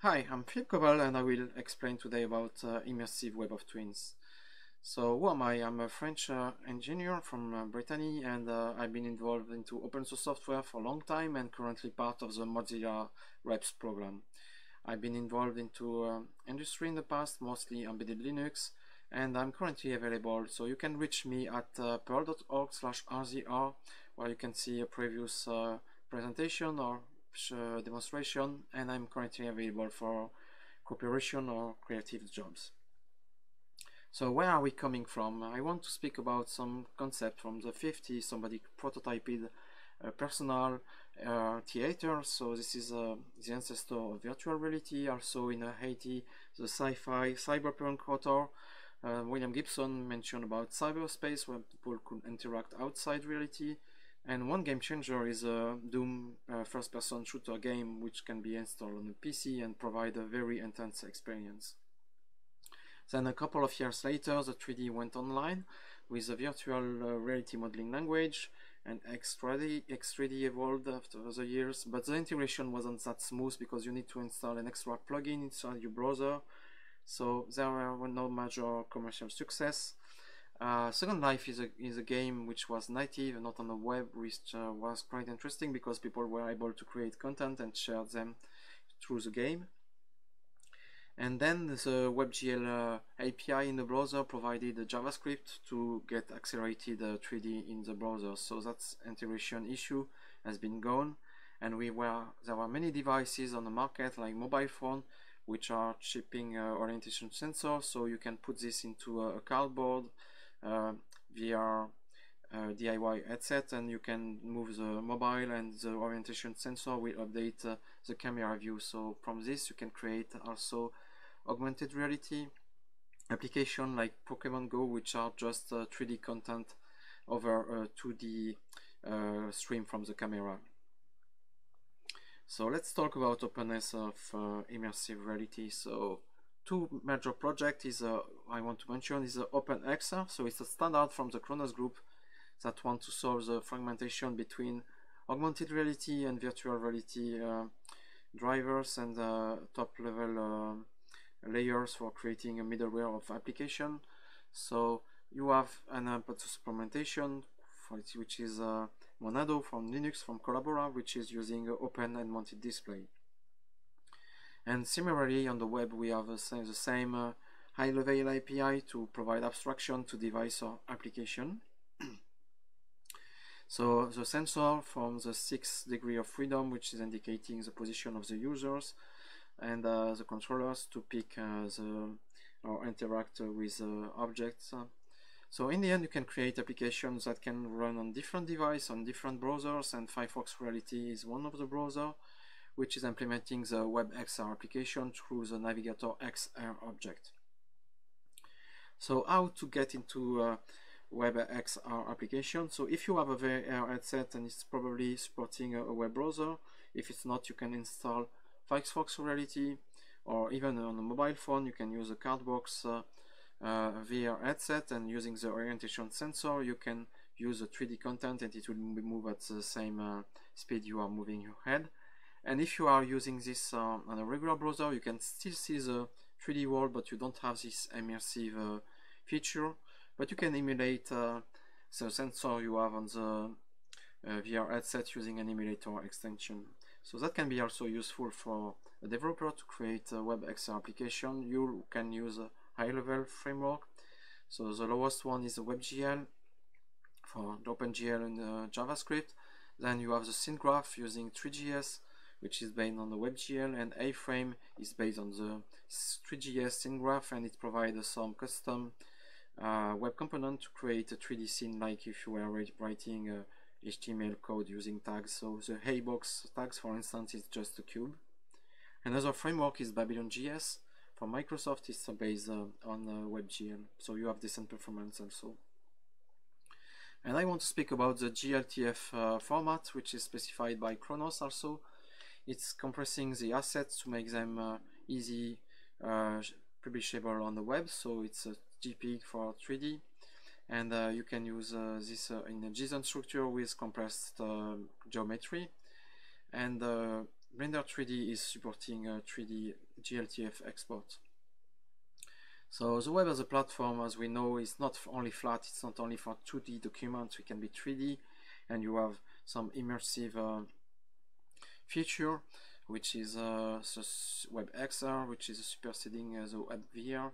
Hi, I'm Philippe Coval and I will explain today about uh, immersive web of twins. So who am I? I'm a French uh, engineer from uh, Brittany and uh, I've been involved into open source software for a long time and currently part of the Mozilla REPS program. I've been involved into uh, industry in the past, mostly embedded Linux, and I'm currently available. So you can reach me at uh, purl.org slash rzr where you can see a previous presentation or uh, demonstration and I'm currently available for cooperation or creative jobs. So where are we coming from? I want to speak about some concept from the 50s, somebody prototyped a personal uh, theater, so this is uh, the ancestor of virtual reality, also in uh, Haiti, the sci-fi cyberpunk author. Uh, William Gibson mentioned about cyberspace where people could interact outside reality and one game changer is a Doom uh, first person shooter game which can be installed on a PC and provide a very intense experience. Then a couple of years later the 3D went online with a virtual uh, reality modeling language and X3D, X3D evolved after the years but the integration wasn't that smooth because you need to install an extra plugin inside your browser so there were no major commercial success uh, Second Life is a, is a game which was native, not on the web, which uh, was quite interesting because people were able to create content and share them through the game. And then the WebGL uh, API in the browser provided JavaScript to get accelerated 3D uh, in the browser. So that integration issue has been gone. And we were there were many devices on the market like mobile phone which are shipping uh, orientation sensors. So you can put this into a, cardboard VR uh, DIY headset and you can move the mobile and the orientation sensor will update uh, the camera view so from this you can create also augmented reality application like Pokemon Go which are just 3D content over 2D stream from the camera. So let's talk about openness of uh, immersive reality. So two major projects is uh, I want to mention is the OpenXR. So it's a standard from the Khronos group that want to solve the fragmentation between augmented reality and virtual reality uh, drivers and uh, top level uh, layers for creating a middleware of application. So you have an input supplementation which is uh, Monado from Linux from Collabora which is using open and mounted display. And similarly on the web we have the same, uh, high-level API to provide abstraction to device or application. so the sensor from the sixth degree of freedom which is indicating the position of the users and uh, the controllers to pick uh, the or interact with uh, objects. So in the end you can create applications that can run on different devices, on different browsers and Firefox Reality is one of the browsers which is implementing the WebXR application through the Navigator XR object. So how to get into uh, WebXR application? So if you have a VR headset and it's probably supporting a, a web browser, if it's not, you can install Firefox Reality or even on a mobile phone, you can use a Cardbox uh, uh, VR headset and using the orientation sensor, you can use the 3D content and it will move at the same uh, speed you are moving your head. And if you are using this uh, on a regular browser, you can still see the 3D world, but you don't have this immersive uh, feature. But you can emulate uh, the sensor you have on the uh, VR headset using an emulator extension. So that can be also useful for a developer to create a WebXR application. You can use a high-level framework. So the lowest one is the WebGL for OpenGL and uh, JavaScript. Then you have the scene graph using Three.js which is based on the WebGL, and A-Frame is based on the Three.js scene graph, and it provides some custom uh, web component to create a 3D scene like if you were writing uh, HTML code using tags. So the a-box tags, for instance, is just a cube. Another framework is Babylon.js. For Microsoft, it's based uh, on uh, WebGL, so you have decent performance also. And I want to speak about the GLTF uh, format, which is specified by Khronos also. It's compressing the assets to make them uh, easy uh, publishable on the web. So it's a JPEG for 3D. And uh, you can use uh, this in a JSON structure with compressed uh, geometry. And Blender 3D is supporting 3D GLTF export. So the web as a platform, as we know, is not only flat, it's not only for 2D documents, it can be 3D, and you have some immersive uh, feature, which is uh, WebXR, which is a superseding uh, the WebVR,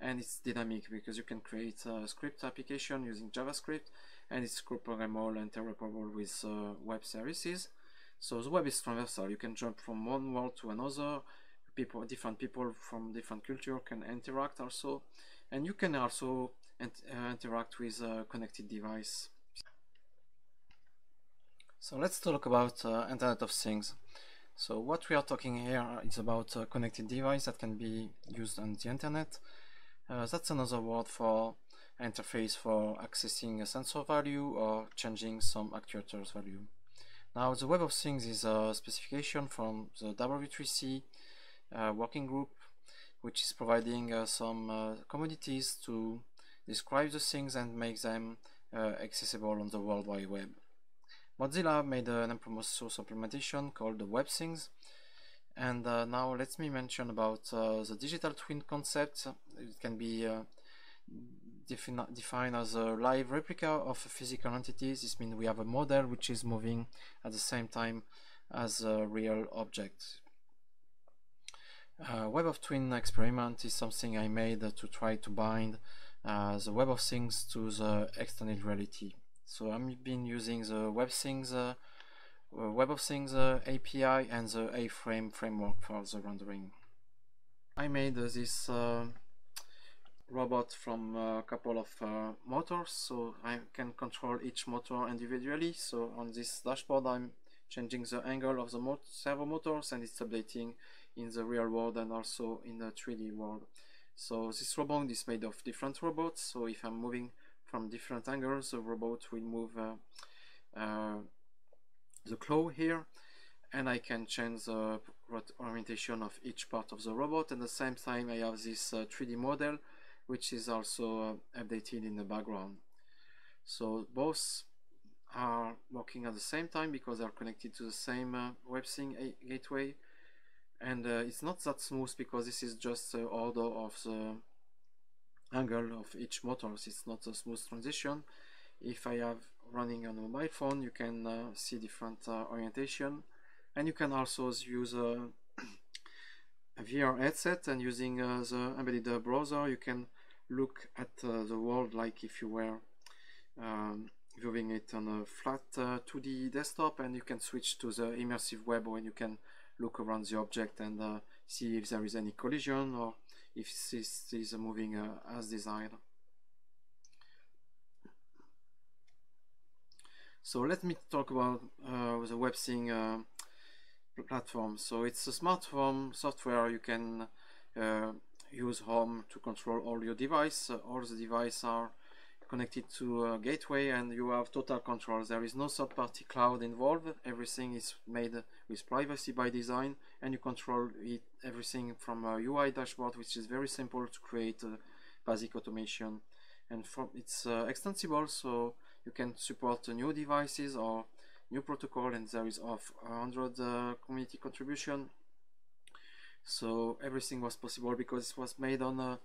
and it's dynamic because you can create a script application using JavaScript, and it's programmable and interoperable with uh, web services. So the web is transversal, you can jump from one world to another, people different people from different culture can interact also. And you can also int uh, interact with a connected device so let's talk about uh, internet of things. So what we are talking here is about a connected device that can be used on the internet. Uh, that's another word for interface for accessing a sensor value or changing some actuator's value. Now the web of things is a specification from the W3C uh, working group which is providing uh, some uh, commodities to describe the things and make them accessible on the World Wide Web. Mozilla made an open source implementation called the WebThings and uh, now let me mention about uh, the digital twin concept. It can be uh, defined as a live replica of a physical entity. This means we have a model which is moving at the same time as a real object. Uh, web of Twin experiment is something I made to try to bind uh, the Web of Things to the extended reality. So I've been using the Web Things, uh, uh, Web of Things uh, API and the A-Frame framework for the rendering. I made this robot from a couple of motors, so I can control each motor individually. So on this dashboard, I'm changing the angle of the servo motors and it's updating in the real world and also in the 3D world. So this robot is made of different robots. So if I'm moving from different angles, the robot will move uh, uh, the claw here and I can change the orientation of each part of the robot. And at the same time, I have this uh, 3D model, which is also uh, updated in the background. So both are working at the same time because they are connected to the same uh, WebThings gateway and uh, it's not that smooth because this is just the order of the angle of each motor it's not a smooth transition. If I have running on a mobile phone you can uh, see different uh, orientation. And you can also use a, a VR headset. And using uh, the embedded browser you can look at uh, the world like if you were um, viewing it on a flat 2D uh, desktop. And you can switch to the immersive web when you can look around the object and uh, see if there is any collision or if this is moving uh, as desired. So let me talk about uh, the WebThings uh, platform. So it's a smart home software you can use home to control all your device. all the devices are connected to a gateway and you have total control. There is no third-party cloud involved. Everything is made with privacy by design and you control it, everything from a UI dashboard which is very simple to create a basic automation and from, it's uh, extensible so you can support new devices or new protocol and there is of 100 uh, community contribution so everything was possible because it was made on a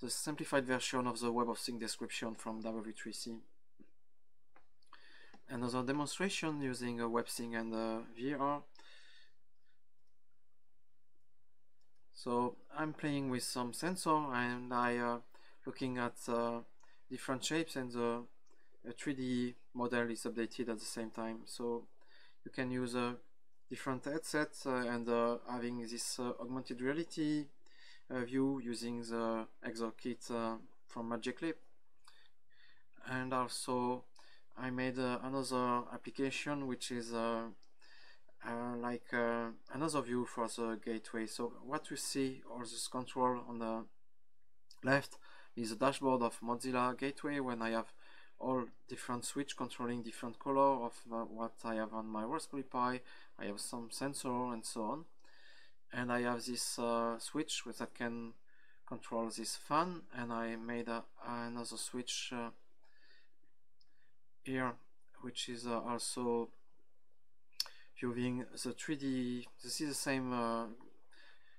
the simplified version of the Web of Things description from W3C. Another demonstration using a WebThings and a VR. So I'm playing with some sensor and I uh, looking at uh, different shapes and the 3D model is updated at the same time. So you can use a different headset uh, and uh, having this uh, augmented reality view using the ExorKit uh, from Magic Leap and also I made uh, another application which is uh, uh, like uh, another view for the gateway. So what we see or this control on the left is a dashboard of Mozilla gateway when I have all different switch controlling different color of what I have on my Raspberry Pi. I have some sensor and so on. And I have this uh, switch which I can control this fan and I made a, another switch uh, here which is uh, also viewing the 3D. This is the same uh,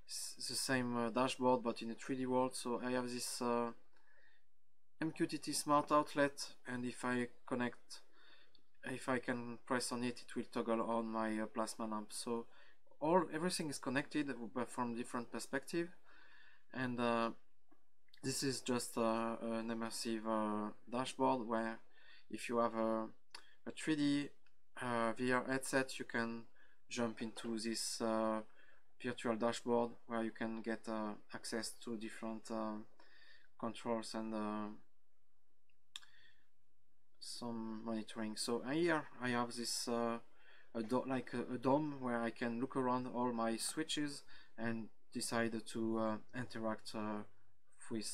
the same uh, dashboard but in a 3D world. So I have this uh, MQTT smart outlet, and if I connect, if I can press on it, it will toggle on my uh, plasma lamp. So all everything is connected but from different perspective, and uh, this is just uh, an immersive dashboard where if you have a, a 3D uh, VR headset, you can jump into this uh, virtual dashboard where you can get uh, access to different uh, controls and uh, some monitoring. So here I have this uh, like a, a, dome where I can look around all my switches and decide to interact with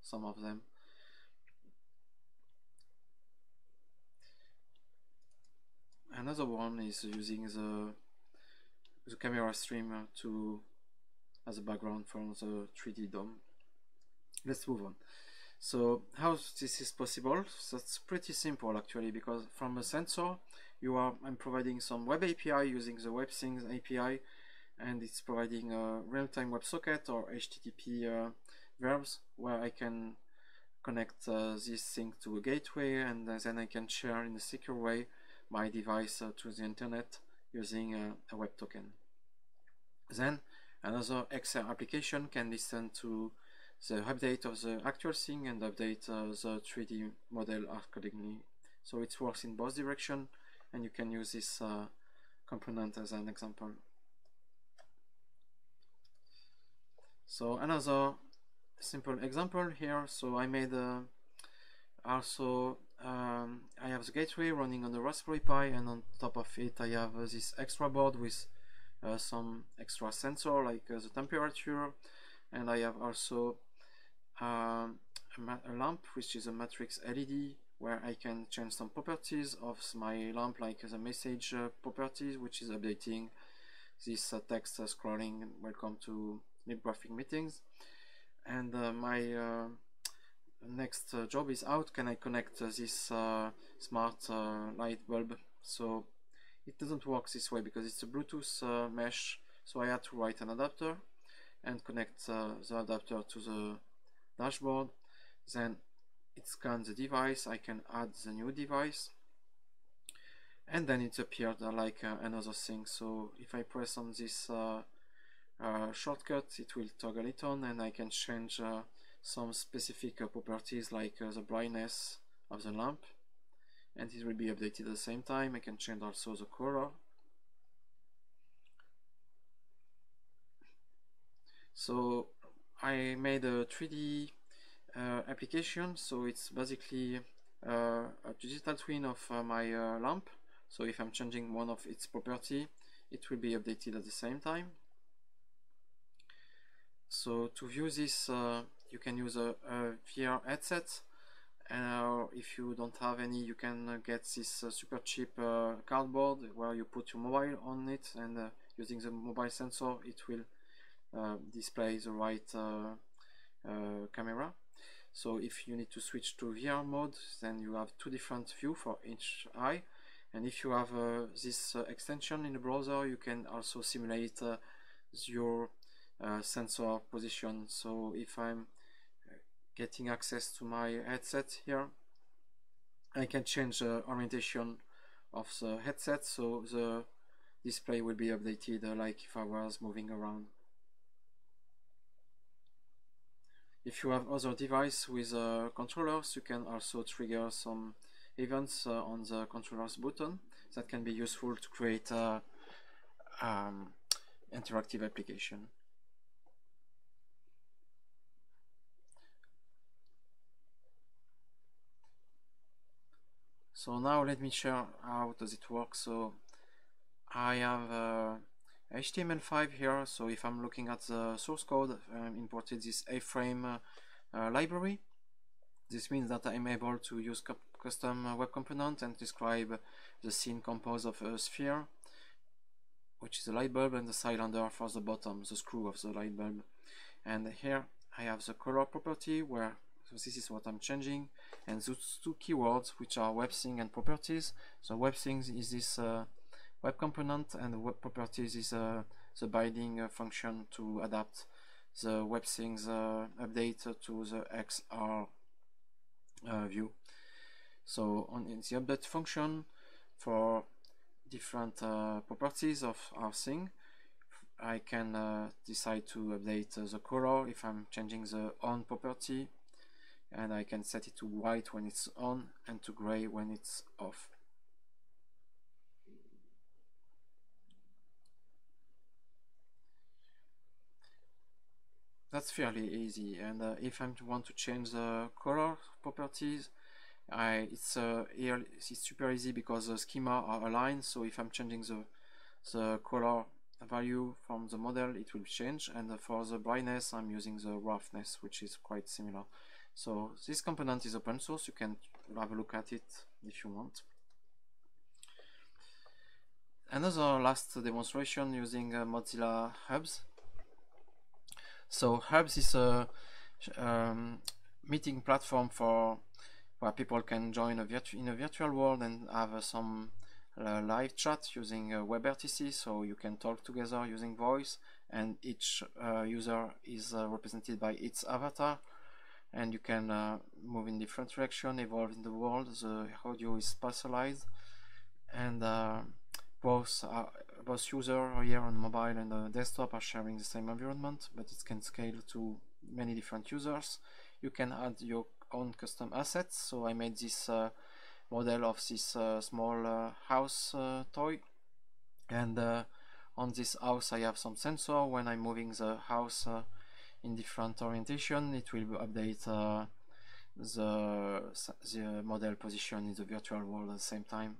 some of them. Another one is using the the camera stream to as a background for the 3D dome. Let's move on. So how this is possible? That's pretty simple actually because from a sensor you are I'm providing some web API using the WebThings API and it's providing a real-time WebSocket or HTTP uh, verbs where I can connect uh, this thing to a gateway and then I can share in a secure way my device uh, to the internet using a web token. Then another XR application can listen to the update of the actual thing and update uh, the 3D model accordingly. So it works in both directions and you can use this uh, component as an example. So another simple example here. So I made uh, also um, I have the gateway running on the Raspberry Pi and on top of it I have uh, this extra board with uh, some extra sensor like uh, the temperature and I have also um, a, a, lamp which is a matrix LED where I can change some properties of my lamp like the message uh, properties which is updating this uh, text uh, scrolling welcome to Libre Graphics Meetings. And my next uh, job is out. Can I connect uh, this uh, smart light bulb? So it doesn't work this way because it's a Bluetooth mesh. So I had to write an adapter and connect the adapter to the dashboard. Then it scans the device. I can add the new device. And then it appeared uh, like uh, another thing. So if I press on this uh, shortcut it will toggle it on and I can change some specific uh, properties like uh, the brightness of the lamp and it will be updated at the same time. I can change also the color. So I made a 3D uh, application so it's basically uh, a digital twin of uh, my uh, lamp so if I'm changing one of its property it will be updated at the same time so to view this you can use a, a VR headset. And uh, if you don't have any you can uh, get this uh, super cheap uh, cardboard where you put your mobile on it. And uh, using the mobile sensor it will uh, display the right camera. So if you need to switch to VR mode then you have two different view for each eye. And if you have this extension in the browser you can also simulate your sensor position. So if I'm getting access to my headset here. I can change the orientation of the headset so the display will be updated uh, like if I was moving around. If you have other device with uh, controllers you can also trigger some events uh, on the controllers button that can be useful to create a um, interactive application so now let me share how does it work so I have uh, HTML5 here. So if I'm looking at the source code I imported this A-frame uh, uh, library. This means that I'm able to use custom web component and describe the scene composed of a sphere which is a light bulb and the cylinder for the bottom, the screw of the light bulb. And here I have the color property where so this is what I'm changing and those two keywords which are WebThing and properties so WebThings is this uh, web component and web properties is uh, the binding uh, function to adapt the web things uh, update to the XR uh, view. So on in the update function for different uh, properties of our thing, I can decide to update the color if I'm changing the on property and I can set it to white when it's on and to gray when it's off. That's fairly easy and uh, if I want to change the color properties I, it's uh, it's super easy because the schema are aligned so if I'm changing the the color value from the model it will change and for the brightness I'm using the roughness which is quite similar so this component is open source, you can have a look at it if you want. Another last demonstration using uh, Mozilla Hubs. So Hubs is a um, meeting platform for where people can join a in a virtual world and have uh, some uh, live chat using uh, WebRTC so you can talk together using voice and each uh, user is uh, represented by its avatar and you can uh, move in different direction evolve in the world the audio is spatialized and uh, both uh, both user here on mobile and the desktop are sharing the same environment but it can scale to many different users. You can add your own custom assets. So I made this uh, model of this uh, small uh, house toy. And on this house I have some sensor. When I'm moving the house in different orientation. It will update uh, the, the model position in the virtual world at the same time.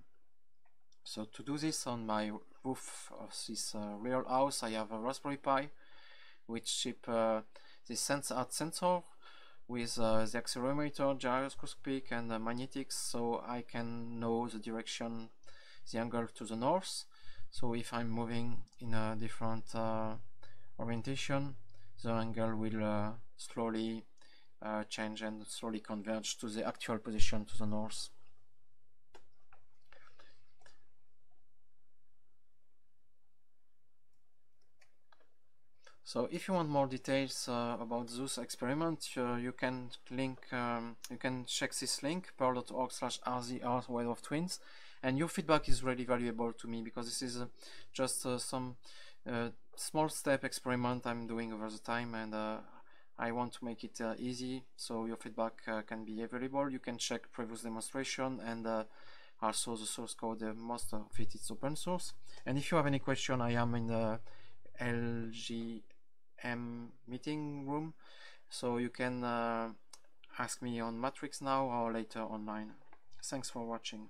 So to do this on my roof of this uh, real house I have a Raspberry Pi which ship uh, this Sense HAT sensor with uh, the accelerometer, gyroscopic and uh, magnetics so I can know the direction, the angle to the north. So if I'm moving in a different uh, orientation the angle will uh, slowly uh, change and slowly converge to the actual position to the north. So if you want more details uh, about this experiment, uh, you can link, um, you can check this link, purl.org slash rzr web of twins, and your feedback is really valuable to me because this is uh, just uh, small step experiment I'm doing over the time and uh, I want to make it uh, easy so your feedback uh, can be available. You can check previous demonstration and uh, also the source code, most of it is open source. And if you have any question, I am in the LGM meeting room so you can ask me on Matrix now or later online. Thanks for watching.